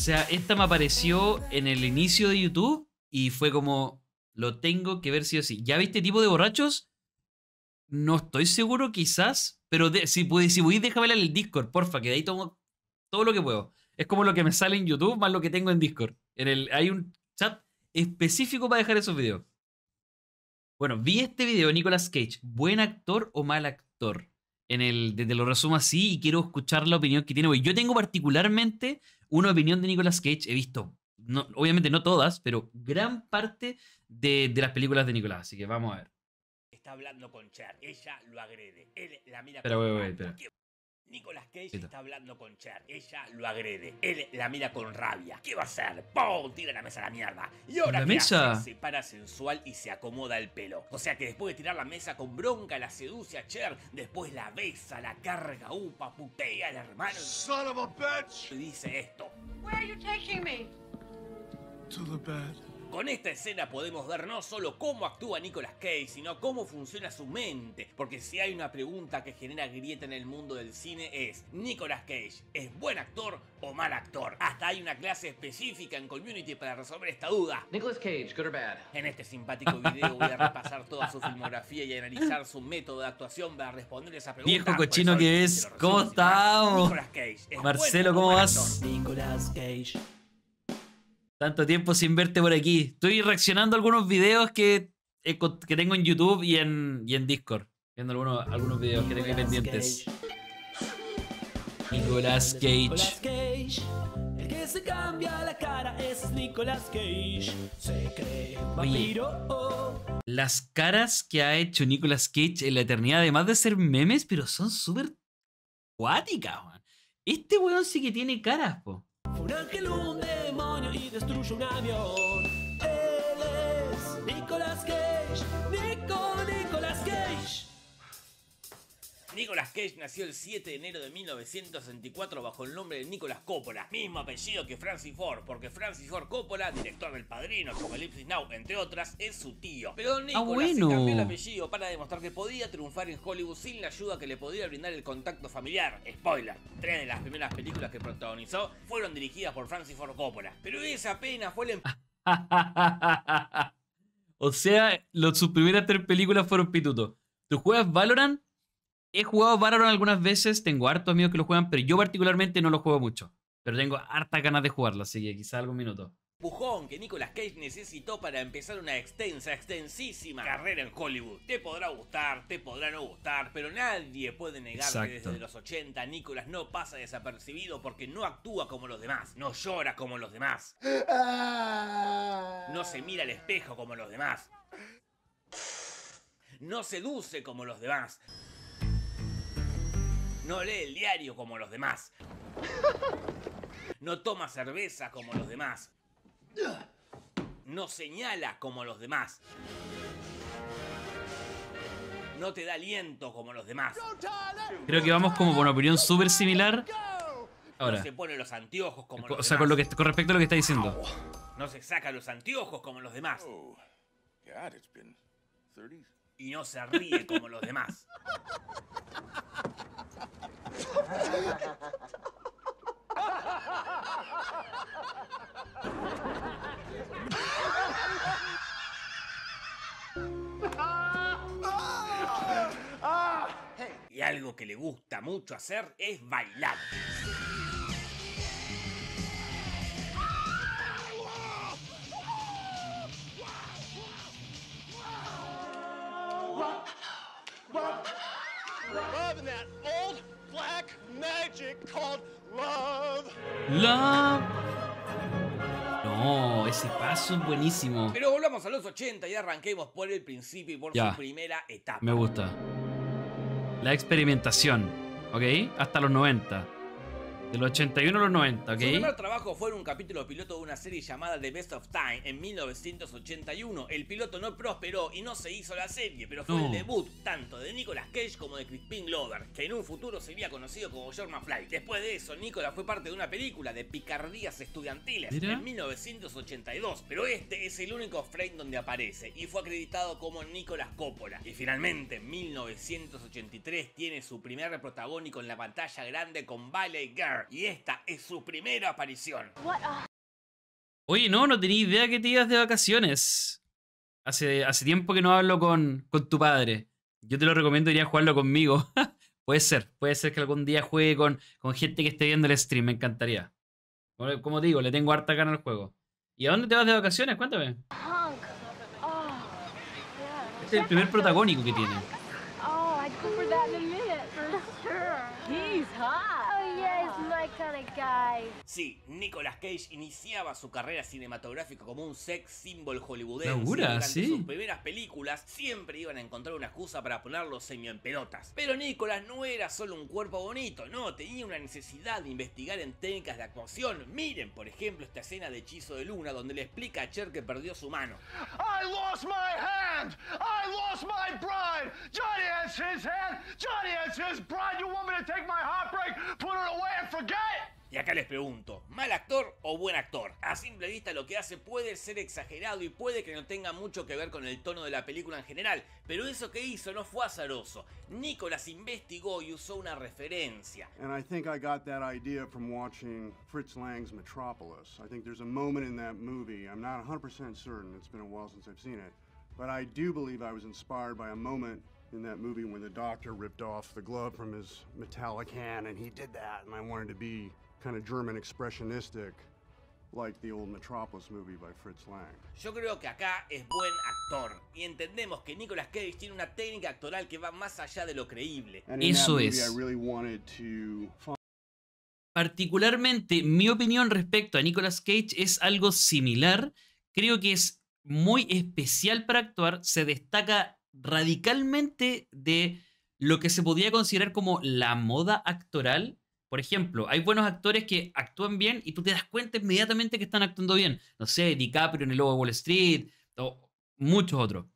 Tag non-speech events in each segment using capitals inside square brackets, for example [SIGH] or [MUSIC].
sea, esta me apareció en el inicio de YouTube y fue como, lo tengo que ver sí o sí. ¿Ya viste tipo de borrachos? No estoy seguro, quizás, pero de- si, puedes, si podéis, déjamela en el Discord, porfa, que de ahí tomo todo lo que puedo. Es como lo que me sale en YouTube más lo que tengo en Discord. En el, hay un chat específico para dejar esos videos. Bueno, vi este video de Nicolas Cage. ¿Buen actor o mal actor? En el, te lo resumo así y quiero escuchar la opinión que tiene. Yo tengo particularmente una opinión de Nicolas Cage. He visto, no, obviamente no todas, pero gran parte de, de las películas de Nicolas. Así que vamos a ver. Está hablando con Cher. Ella lo agrede. Él la mira Espera, con espera. ¿Qué- Nicolas Cage está. hablando con Cher. Ella lo agrede. Él la mira con rabia. ¿Qué va a hacer? ¡Pum! Tira la mesa a la mierda. Y ahora ¿La ¿qué mesa? hace? Se para sensual y se acomoda el pelo. O sea que después de tirar la mesa con bronca, la seduce a Cher. Después la besa, la carga, upa, putea al hermano. Son of a bitch! Y dice esto. Where are you taking me? To the bed. Con esta escena podemos ver no solo cómo actúa Nicolas Cage, sino cómo funciona su mente. Porque si hay una pregunta que genera grieta en el mundo del cine es, ¿Nicolas Cage es buen actor o mal actor? Hasta hay una clase específica en Community para resolver esta duda. Nicolas Cage, good or bad? En este simpático video voy a repasar toda su filmografía y analizar su método de actuación para responder esa pregunta. Viejo cochino que es, ¿cómo estamos? Nicolas Cage es Marcelo, ¿cómo vas? actor. Nicolas Cage. Tanto tiempo sin verte por aquí. Estoy reaccionando a algunos videos que, tengo en YouTube y en, y en Discord. Viendo algunos, algunos videos que tengo ahí pendientes. Nicolas Cage. El que se cambia la cara es Nicolas Cage. Se cree vampiro. Las caras que ha hecho Nicolas Cage en la eternidad, además de ser memes, pero son súper cuáticas, weón. Este weón sí que tiene caras, po. Un ángel, un demonio y destruyó un avión. Él es Nicolas Cage. Nicolas Cage nació el 7 de enero de 1964 bajo el nombre de Nicolas Coppola, mismo apellido que Francis Ford, porque Francis Ford Coppola, director del Padrino, Apocalipsis Now, entre otras, es su tío. Pero Nicolas bueno. se cambió el apellido para demostrar que podía triunfar en Hollywood sin la ayuda que le podía brindar el contacto familiar. Spoiler, tres de las primeras películas que protagonizó fueron dirigidas por Francis Ford Coppola. Pero esa apenas fue el [LAUGHS] o sea, los, sus primeras tres películas fueron pituto. ¿Tú juegas Valorant? He jugado Valorant algunas veces, tengo hartos amigos que lo juegan, pero yo particularmente no lo juego mucho. Pero tengo hartas ganas de jugarlo, así que quizá algún minuto. empujón que Nicolas Cage necesitó para empezar una extensa, extensísima carrera en Hollywood. Te podrá gustar, te podrá no gustar, pero nadie puede negar que Exacto. desde los 80 Nicolas no pasa desapercibido porque no actúa como los demás, no llora como los demás, no se mira al espejo como los demás, no seduce como los demás, no lee el diario como los demás, no toma cerveza como los demás. No señala como los demás. No te da aliento como los demás. Creo que vamos como con una opinión súper similar. No Ahora, se pone los anteojos como los o sea, con, lo que, demás. con respecto a lo que está diciendo. No se saca los anteojos como los demás. Oh, God, it's been 30 Y no se ríe como los demás. Y algo que le gusta mucho hacer es bailar. Love. No, ese paso es buenísimo. Pero volvamos a los 80 y arranquemos por el principio y por Ya. su primera etapa. Me gusta. La experimentación, ¿ok? Hasta los 90. De los 81 a los 90, Su primer ¿ok? trabajo fue en un capítulo piloto de una serie llamada The Best of Time en 1981. El piloto no prosperó y no se hizo la serie, pero fue No. el debut tanto de Nicolas Cage como de Crispin Glover, que en un futuro sería conocido como George McFly. Después de eso, Nicolas fue parte de una película de picardías estudiantiles Mira. en 1982, pero este es el único frame donde aparece y fue acreditado como Nicolas Coppola. Y finalmente, en 1983 tiene su primer protagónico en la pantalla grande con Valley Girl. Y esta es su primera aparición. Oye, no, no tenía idea que te ibas de vacaciones. Hace, hace tiempo que no hablo con, con tu padre. Yo te lo recomiendo, iría a jugarlo conmigo. [LAUGHS] puede ser, puede ser que algún día juegue con, con gente que esté viendo el stream, me encantaría. Como, como te digo, le tengo harta gana al juego. ¿Y a dónde te vas de vacaciones? Cuéntame. Oh. Este es el primer protagónico que tiene. Oh, I'd go for that in a minute, for sure. He's hot. Oh, yeah, he's my kind of guy. Sí, Nicolas Cage iniciaba su carrera cinematográfica como un sex symbol hollywoodense. Durante sí. sus primeras películas siempre iban a encontrar una excusa para ponerlo semio en pelotas. Pero Nicolas no era solo un cuerpo bonito, no, tenía una necesidad de investigar en técnicas de actuación. Miren, por ejemplo, esta escena de Hechizo de Luna donde le explica a Cher que perdió su mano. I lost my hand! I lost my bride! Johnny has his hand! Johnny has his bride! You want me to take my heartbreak, put it away, and forget? Y acá les pregunto, ¿mal actor o buen actor? A simple vista lo que hace puede ser exagerado y puede que no tenga mucho que ver con el tono de la película en general, pero eso que hizo no fue azaroso. Nicolas investigó y usó una referencia. And I think I got that idea from watching Fritz Lang's Metropolis. I think there's a moment in that movie, I'm not 100% certain, it's been a while since I've seen it, but I do believe I was inspired by a moment in that movie when the doctor ripped off the glove from his metallic hand, and he did that, and I wanted to be kind of German expressionistic, like the old Metropolis movie by Fritz Lang. Yo creo que acá es buen actor y entendemos que Nicolas Cage tiene una técnica actoral que va más allá de lo creíble. Eso es. I really wanted to find Particularmente, mi opinión respecto a Nicolas Cage es algo similar. Creo que es muy especial para actuar. Se destaca radicalmente de lo que se podría considerar como la moda actoral. Por ejemplo, hay buenos actores que actúan bien y tú te das cuenta inmediatamente que están actuando bien. No sé, DiCaprio en El Lobo de Wall Street o muchos otros.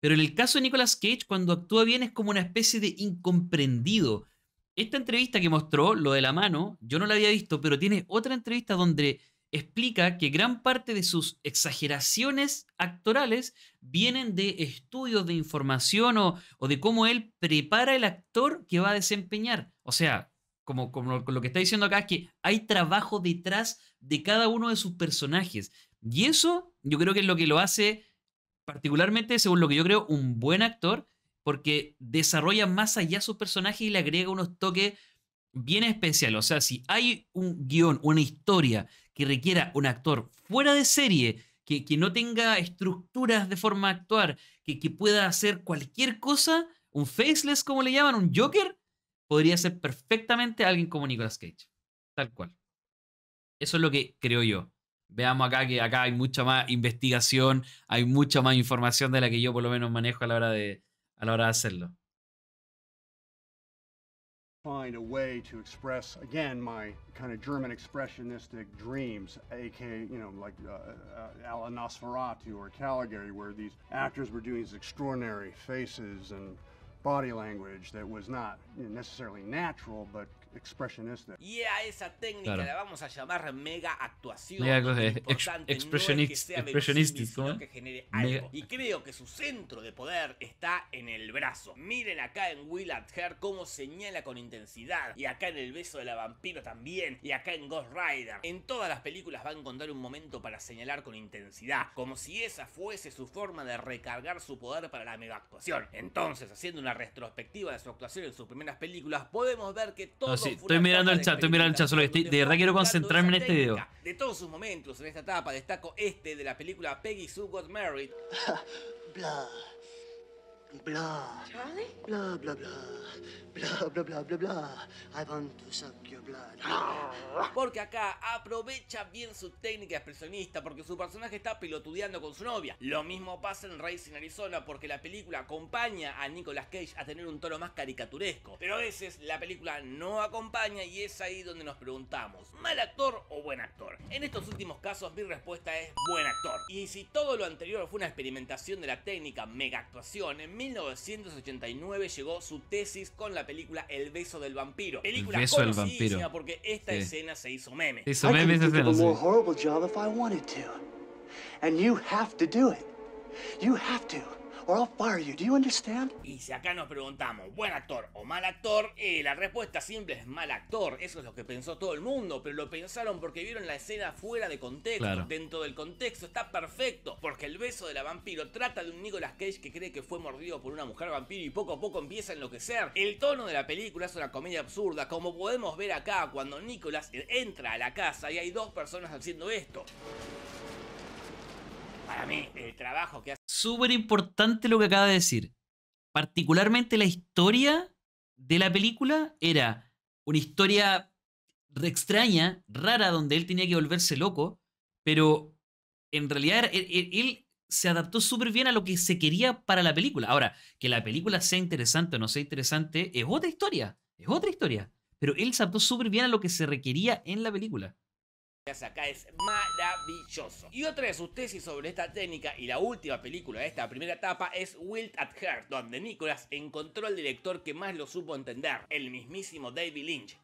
Pero en el caso de Nicolas Cage, cuando actúa bien es como una especie de incomprendido. Esta entrevista que mostró, lo de la mano, yo no la había visto, pero tiene otra entrevista donde explica que gran parte de sus exageraciones actorales vienen de estudios de información o, o de cómo él prepara el actor que va a desempeñar. O sea, como, como lo que está diciendo acá, es que hay trabajo detrás de cada uno de sus personajes. Y eso yo creo que es lo que lo hace particularmente, según lo que yo creo, un buen actor, porque desarrolla más allá su personaje y le agrega unos toques bien especiales. O sea, si hay un guion, una historia que requiera un actor fuera de serie, que, que no tenga estructuras de forma de actuar, que, que pueda hacer cualquier cosa, un faceless, como le llaman, un Joker, podría ser perfectamente alguien como Nicolas Cage. Tal cual. Eso es lo que creo yo. Veamos acá que acá hay mucha más investigación, hay mucha más información de la que yo por lo menos manejo a la hora de, a la hora de hacerlo. find a way to express again my kind of German expressionistic dreams, aka you know like uh, uh, Nosferatu or Caligari, where these actors were doing these extraordinary faces and body language that was not necessarily natural but. Y a esa técnica Claro. la vamos a llamar mega actuación. Mega importante expressionist- no es que sea expressionistic, verosímil, ¿cómo sino que genere Mega- algo. Y creo que su centro de poder está en el brazo. Miren acá en Will at Her cómo señala con intensidad. Y acá en El beso de la vampiro también. Y acá en Ghost Rider. En todas las películas va a encontrar un momento para señalar con intensidad. Como si esa fuese su forma de recargar su poder para la mega actuación. Entonces, haciendo una retrospectiva de su actuación en sus primeras películas, podemos ver que todo sí, estoy mirando el de chat, estoy mirando el chat, solo que estoy- de verdad quiero concentrarme en este video. De todos sus momentos en esta etapa, destaco este de la película Peggy Sue Got Married, [LAUGHS] Blah. Blah. Charlie? Blah, blah, blah. Blah, blah, blah, blah, blah. I want to suck your blood. porque acá aprovecha bien su técnica expresionista porque su personaje está pelotudeando con su novia. Lo mismo pasa en Racing Arizona porque la película acompaña a Nicolas Cage a tener un tono más caricaturesco. Pero a veces la película no acompaña y es ahí donde nos preguntamos, ¿mal actor o buen actor? En estos últimos casos mi respuesta es buen actor. Y si todo lo anterior fue una experimentación de la técnica mega actuación, en 1989 llegó su tesis con la película El beso del vampiro. Película beso del conocidísima vampiro. porque esta Sí. escena se hizo meme. Hizo I memes could esa escena, sí. horrible job if I wanted to. And you have to do it. You have to. Or I'll fire you. Do you understand? Y si acá nos preguntamos, ¿buen actor o mal actor? Eh, la respuesta siempre es mal actor. Eso es lo que pensó todo el mundo, pero lo pensaron porque vieron la escena fuera de contexto. Claro. Dentro del contexto está perfecto, porque el beso de la vampiro trata de un Nicolas Cage que cree que fue mordido por una mujer vampiro y poco a poco empieza a enloquecer. El tono de la película es una comedia absurda, como podemos ver acá cuando Nicolas entra a la casa y hay dos personas haciendo esto. Para mí, el trabajo que hace Súper importante lo que acaba de decir. Particularmente la historia de la película era una historia extraña, rara, donde él tenía que volverse loco, pero en realidad él, él- él se adaptó súper bien a lo que se quería para la película. Ahora, que la película sea interesante o no sea interesante es otra historia, es otra historia. Pero él se adaptó súper bien a lo que se requería en la película. Acá es maravilloso. Y otra de sus tesis sobre esta técnica y la última película de esta primera etapa es Wild at Heart, donde Nicholas encontró al director que más lo supo entender, el mismísimo David Lynch.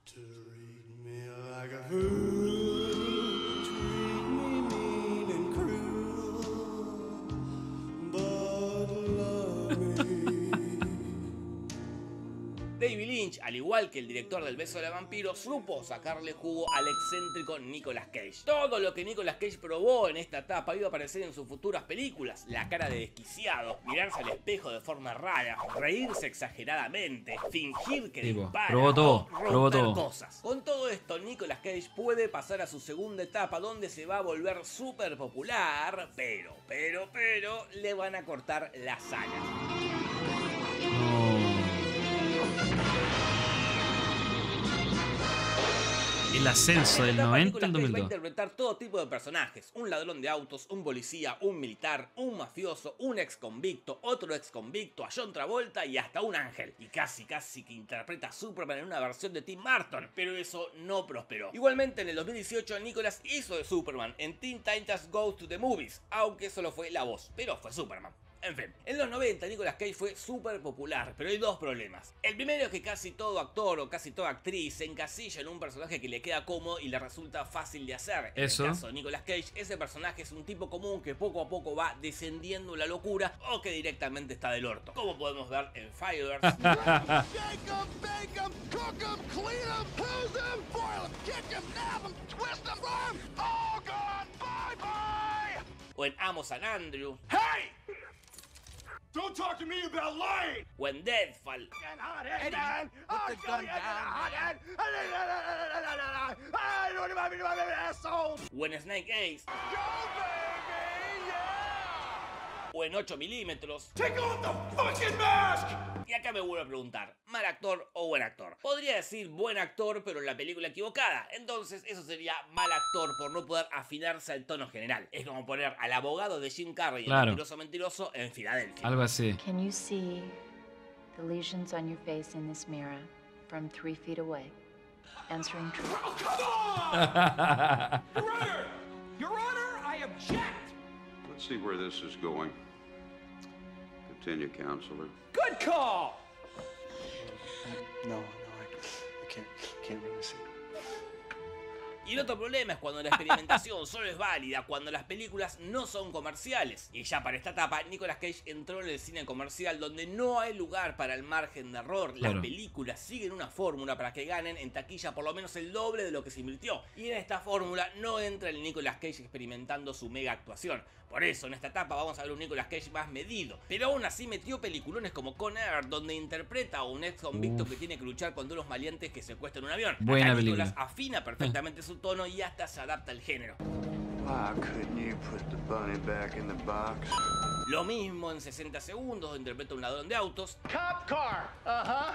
Lynch, al igual que el director del beso del vampiro, supo sacarle jugo al excéntrico Nicolas Cage. Todo lo que Nicolas Cage probó en esta etapa iba a aparecer en sus futuras películas. La cara de desquiciado, mirarse al espejo de forma rara, reírse exageradamente, fingir que Tipo, dispara, probó todo, probó todo. cosas. Con todo esto, Nicolas Cage puede pasar a su segunda etapa donde se va a volver súper popular, pero, pero, pero, le van a cortar las alas. El ascenso del En esta 90 al película, Cage Va a 2002. interpretar todo tipo de personajes: un ladrón de autos, un policía, un militar, un mafioso, un ex convicto, otro ex convicto, a John Travolta y hasta un ángel. Y casi, casi que interpreta a Superman en una versión de Tim Burton, pero eso no prosperó. Igualmente, en el 2018, Nicholas hizo de Superman en Teen Titans Go to the Movies, aunque solo fue la voz, pero fue Superman. En fin, en los 90 Nicolas Cage fue súper popular, pero hay dos problemas. El primero es que casi todo actor o casi toda actriz se encasilla en un personaje que le queda cómodo y le resulta fácil de hacer. En Eso. el caso de Nicolas Cage, ese personaje es un tipo común que poco a poco va descendiendo en la locura o que directamente está del orto. Como podemos ver en Fireworks o en Amo San Andrew Hey! Don't talk to me about lying. o en Deadfall. And hothead, man. I'll show you a hothead. I don't want o en 8 milímetros. Take off the fucking mask. Y acá me vuelvo a preguntar, ¿mal actor o buen actor? Podría decir buen actor, pero en la película equivocada. Entonces, eso sería mal actor por no poder afinarse al tono general. Es como poner al abogado de Jim Carrey Claro. Mentiroso Mentiroso en Filadelfia. Algo así. Can you see the lesions on your face in this mirror from three feet away? Answering true. [LAUGHS] Your Honor, Your Honor, I object. Let's see where this is going. Continue, counselor. Good call. No, no, I, I can't, can't really see. Y el otro problema es cuando la experimentación [LAUGHS] solo es válida cuando las películas no son comerciales. Y ya para esta etapa, Nicolas Cage entró en el cine comercial donde no hay lugar para el margen de error. Las Claro. películas siguen una fórmula para que ganen en taquilla por lo menos el doble de lo que se invirtió. Y en esta fórmula no entra el Nicolas Cage experimentando su mega actuación. Por eso, en esta etapa vamos a ver un Nicolas Cage más medido. Pero aún así metió peliculones como Con Air, donde interpreta a un ex convicto Uf. que tiene que luchar contra unos maleantes que secuestran un avión. Buena Acá película. Nicolas afina perfectamente su tono y hasta se adapta al género. Why couldn't you put the bunny back in the box? Lo mismo en 60 segundos, donde interpreta a un ladrón de autos. Cop car. Uh huh.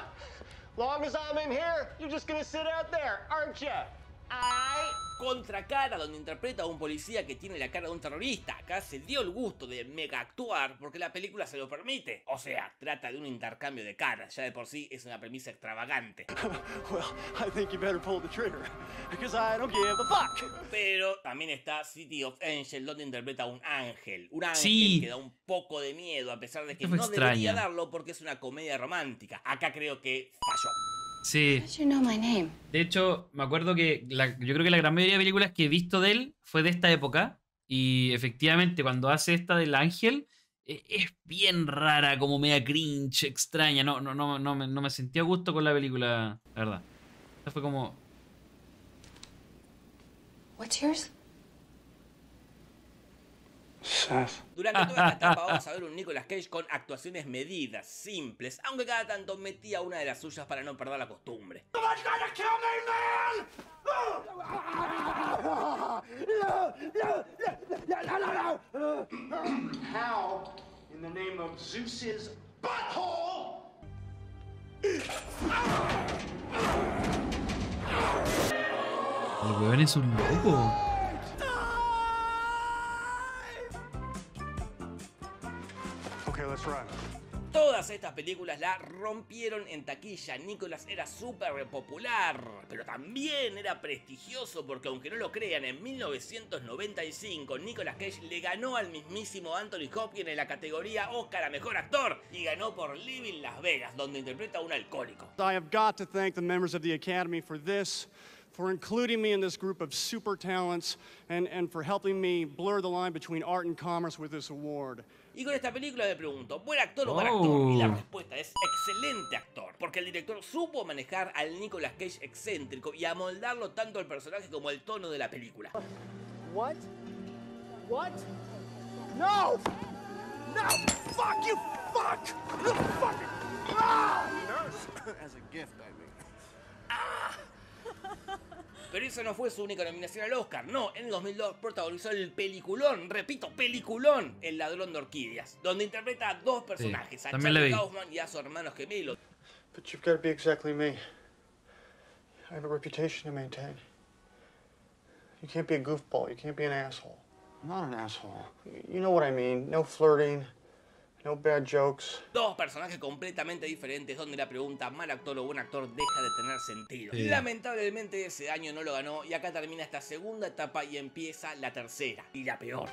Long as I'm in here, you're just gonna sit out there, aren't you? I. Contracara, donde interpreta a un policía que tiene la cara de un terrorista. Acá se dio el gusto de mega actuar porque la película se lo permite. O sea, trata de un intercambio de caras. Ya de por sí es una premisa extravagante. [LAUGHS] Well, I think you better pull the trigger, because I don't give a fuck. Pero también está City of Angel, donde interpreta a un ángel. Un ángel Sí. que da un poco de miedo, a pesar de que no debería darlo porque es una comedia romántica. Acá creo que falló. Sí. How did you know my name? De hecho, me acuerdo que la- yo creo que la gran mayoría de películas que he visto de él fue de esta época. Y efectivamente, cuando hace esta del ángel, e- es bien rara, como media cringe, extraña. No, no, no, no, me, no me sentí a gusto con la película, la verdad. Esta fue como. What's yours? Durante toda esta etapa vamos a ver un Nicolas Cage con actuaciones medidas, simples, aunque cada tanto metía una de las suyas para no perder la costumbre. How, in the name of Zeus's butthole, El weón es un loco. Todas estas películas la rompieron en taquilla. Nicolas era súper popular, pero también era prestigioso porque aunque no lo crean, en 1995 Nicolas Cage le ganó al mismísimo Anthony Hopkins en la categoría Oscar a Mejor Actor y ganó por Living Las Vegas, donde interpreta a un alcohólico. I have got to thank the members of the Academy for this, for including me in this group of super talents, and, and for helping me blur the line between art and commerce with this award. Y con esta película me pregunto, ¿buen actor o mal actor? Y la Oh. respuesta es excelente actor, porque el director supo manejar al Nicolas Cage excéntrico y amoldarlo tanto al personaje como al tono de la película. What? What? No! No! Fuck you! Fuck! You fucking. Ah! [LAUGHS] As a gift, I mean. Pero esa no fue su única nominación al Oscar, no, en el 2002 protagonizó el peliculón, repito, peliculón, El ladrón de orquídeas, donde interpreta a dos personajes, a también la Charlie. Kaufman y a su hermano gemelo. But you've got to be exactly me. I have a reputation to maintain. You can't be a goofball. You can't be an asshole. I'm not an asshole. You know what I mean. No flirting, no bad jokes. Dos personajes completamente diferentes donde la pregunta mal actor o buen actor deja de tener sentido. Sí. Lamentablemente ese año no lo ganó y acá termina esta segunda etapa y empieza la tercera y la peor.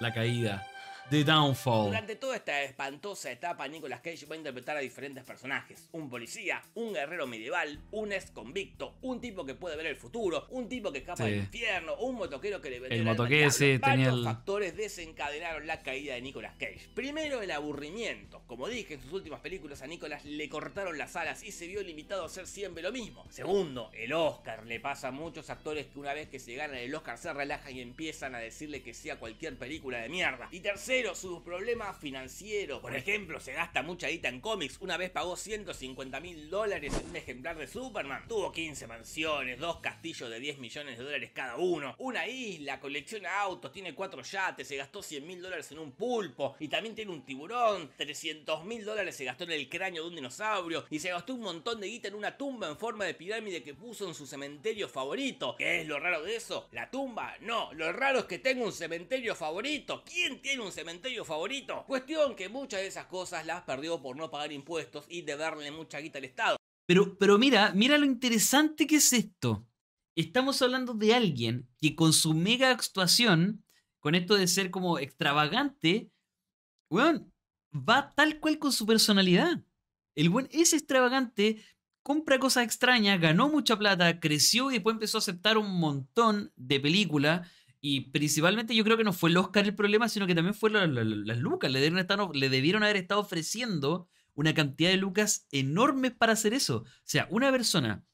La caída. The Downfall. Durante toda esta espantosa etapa, Nicolas Cage va a interpretar a diferentes personajes. Un policía, un guerrero medieval, un ex convicto, un tipo que puede ver el futuro, un tipo que escapa Sí. del infierno, un motoquero que le vendió El motoquero, sí, tenía el- factores desencadenaron la caída de Nicolas Cage. Primero, el aburrimiento. Como dije en sus últimas películas, a Nicolas le cortaron las alas y se vio limitado a hacer siempre lo mismo. Segundo, el Oscar. Le pasa a muchos actores que una vez que se ganan el Oscar se relajan y empiezan a decirle que sea cualquier película de mierda. Y tercero, sus problemas financieros. Por ejemplo, se gasta mucha guita en cómics. Una vez pagó 150 mil dólares en un ejemplar de Superman. Tuvo 15 mansiones, dos castillos de 10 millones de dólares cada uno, una isla, colecciona autos, tiene cuatro yates, se gastó 100 mil dólares en un pulpo y también tiene un tiburón. 300 mil dólares se gastó en el cráneo de un dinosaurio y se gastó un montón de guita en una tumba en forma de pirámide que puso en su cementerio favorito. ¿Qué es lo raro de eso? ¿La tumba? No, lo raro es que tenga un cementerio favorito. ¿Quién tiene un cementerio favorito? Cuestión que muchas de esas cosas las perdió por no pagar impuestos y deberle mucha guita al Estado. Pero, pero mira, mira lo interesante que es esto. Estamos hablando de alguien que con su mega actuación, con esto de ser como extravagante, weón, va tal cual con su personalidad. El buen es extravagante, compra cosas extrañas, ganó mucha plata, creció y después empezó a aceptar un montón de películas. Y principalmente yo creo que no fue el Oscar el problema, sino que también fue la- la- la- las lucas. Le debieron, estar, le debieron haber estado ofreciendo una cantidad de lucas enormes para hacer eso. O sea, una persona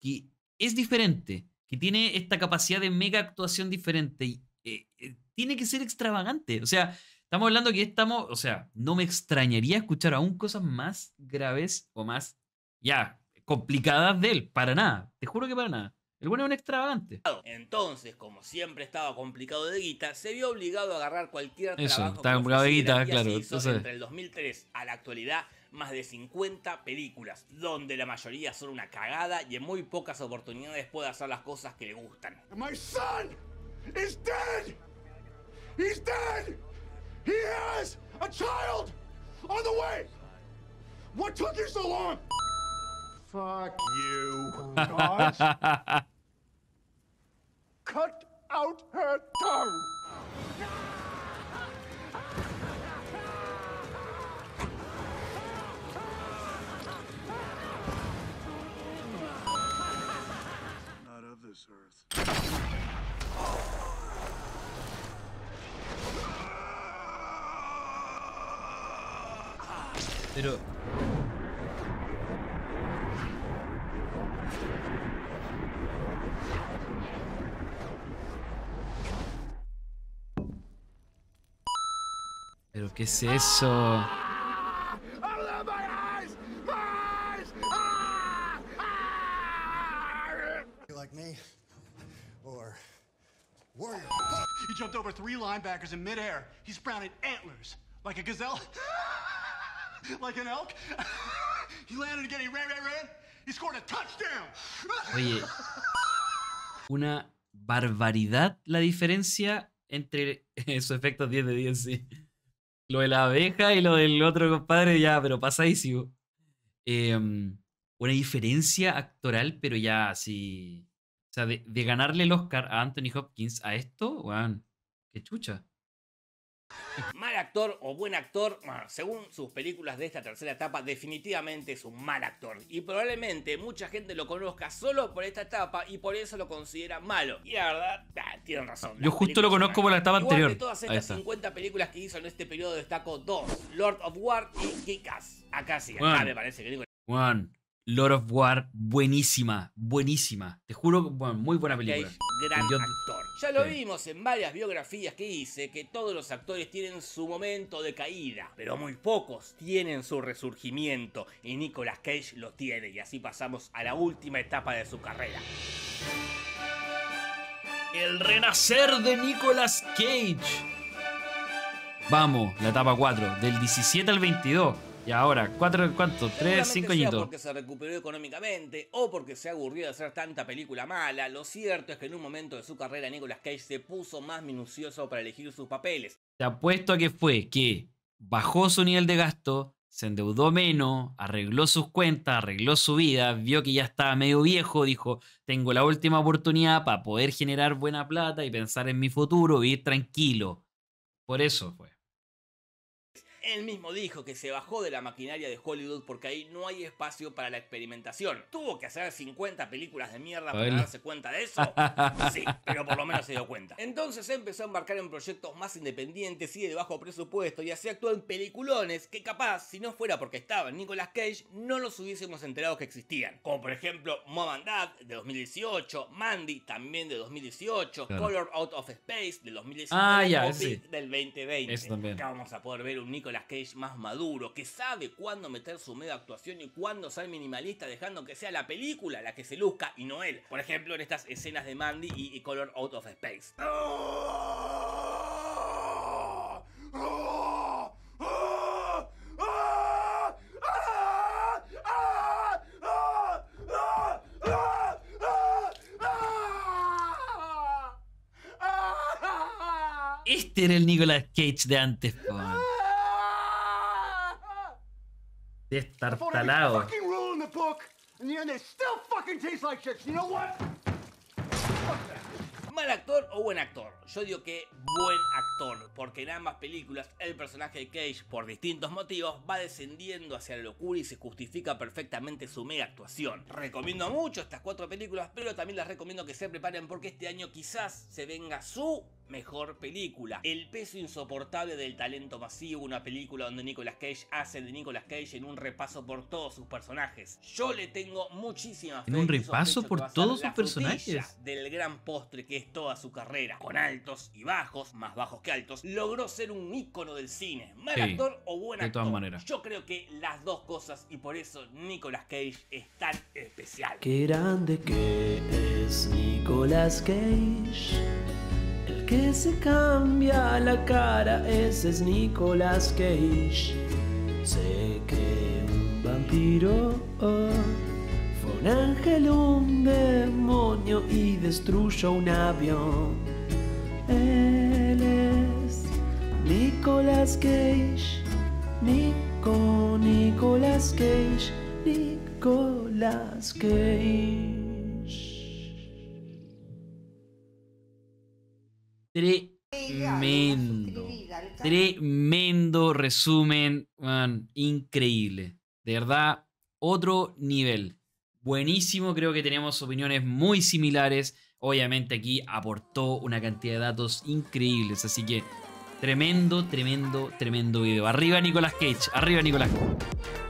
que es diferente, que tiene esta capacidad de mega actuación diferente, y, eh, eh, tiene que ser extravagante. O sea, estamos hablando que estamos, o sea, no me extrañaría escuchar aún cosas más graves o más, ya, complicadas de él. Para nada. Te juro que para nada. El bueno es un extravagante. Entonces, como siempre estaba complicado de guita, se vio obligado a agarrar cualquier Eso, trabajo estaba complicado de guita, claro, hizo entonces- entre el 2003 a la actualidad más de 50 películas, donde la mayoría son una cagada y en muy pocas oportunidades puede hacer las cosas que le gustan. My son is dead! He's dead! He has a child on the way! What took you so long? Fuck you. Oh [LAUGHS] Cut out her tongue. Not of this earth. They up. Me? Or warrior? He jumped over three linebackers in midair. He sprouted antlers. Like a gazelle? [LAUGHS] like an elk? [LAUGHS] he landed again, he ran, ran, ran. He scored a touchdown! [LAUGHS] Oye, una barbaridad la diferencia entre esos efectos 10 de 10, sí. Lo de la abeja y lo del otro compadre, ya, pero pasadísimo. Em, una diferencia actoral, pero ya así. O sea, de, de ganarle el Oscar a Anthony Hopkins a esto, weón, qué chucha. Mal actor o buen actor, bueno, según sus películas de esta tercera etapa, definitivamente es un mal actor. Y probablemente mucha gente lo conozca solo por esta etapa y por eso lo considera malo. Y la verdad, ah, tienen razón. Yo justo lo conozco por la etapa Igual anterior. De todas estas está. 50 películas que hizo en este periodo destaco dos: Lord of War y Kick-Ass. Acá sí, acá me parece que digo Weón, Lord of War, buenísima, buenísima. Te juro, bueno, muy buena película. Cage, gran Yo- actor. Ya lo Sí. vimos en varias biografías que hice que todos los actores tienen su momento de caída, pero muy pocos tienen su resurgimiento y Nicolas Cage lo tiene y así pasamos a la última etapa de su carrera. El renacer de Nicolas Cage. Vamos, la etapa 4, del 17 al 22. Y ahora, ¿cuatro, ¿cuánto? ¿Tres, cinco añitos? porque se recuperó económicamente o porque se aburrió de hacer tanta película mala, lo cierto es que en un momento de su carrera Nicolas Cage se puso más minucioso para elegir sus papeles. Te apuesto a que fue que bajó su nivel de gasto, se endeudó menos, arregló sus cuentas, arregló su vida, vio que ya estaba medio viejo, dijo, tengo la última oportunidad para poder generar buena plata y pensar en mi futuro, vivir tranquilo. Por eso fue. Él mismo dijo que se bajó de la maquinaria de Hollywood porque ahí no hay espacio para la experimentación. ¿Tuvo que hacer 50 películas de mierda para darse cuenta de eso? [LAUGHS] Sí, pero por lo menos se dio cuenta. Entonces empezó a embarcar en proyectos más independientes y de bajo presupuesto y así actuó en peliculones que capaz, si no fuera porque estaba en Nicolas Cage, no los hubiésemos enterado que existían. Como por ejemplo Mom and Dad de 2018, Mandy también de 2018, Claro. Color Out of Space de 2019 Ah, sí. Big del 2020. Eso también. Acá vamos a poder ver un Nicolas Cage más maduro, que sabe cuándo meter su media actuación y cuándo ser minimalista, dejando que sea la película la que se luzca y no él. Por ejemplo, en estas escenas de Mandy y, y Color Out of Space. Este era el Nicolas Cage de antes, po. Destartalado. fucking rule in the book. In the end, they still fucking taste like shit. You know what? ¿Mal actor o buen actor? Yo digo que buen actor, porque en ambas películas el personaje de Cage, por distintos motivos, va descendiendo hacia la locura y se justifica perfectamente su mega actuación. Recomiendo mucho estas cuatro películas, pero también les recomiendo que se preparen porque este año quizás se venga su mejor película. El peso insoportable del talento masivo, una película donde Nicolas Cage hace de Nicolas Cage en un repaso por todos sus personajes. Yo le tengo muchísima fe ¿En un repaso por todos sus personajes? del gran postre que es toda su carrera, con altos y bajos, más bajos que altos, logró ser un ícono del cine. Mal Sí, actor o buen de actor. todas maneras. Yo creo que las dos cosas y por eso Nicolas Cage es tan especial. Qué grande que es Nicolas Cage. Que se cambia la cara, ese es Nicolas Cage. Se cree un vampiro. oh. Fue un ángel, un demonio y destruyó un avión. Él es Nicolas Cage. Nico, Nicolas Cage. Nicolas Cage. Tremendo. Tremendo resumen. man, increíble. De verdad, otro nivel. Buenísimo, creo que tenemos opiniones muy similares. Obviamente aquí aportó una cantidad de datos increíbles. Así que Tremendo, tremendo, tremendo video. Arriba Nicolas Cage, arriba Nicolas Cage.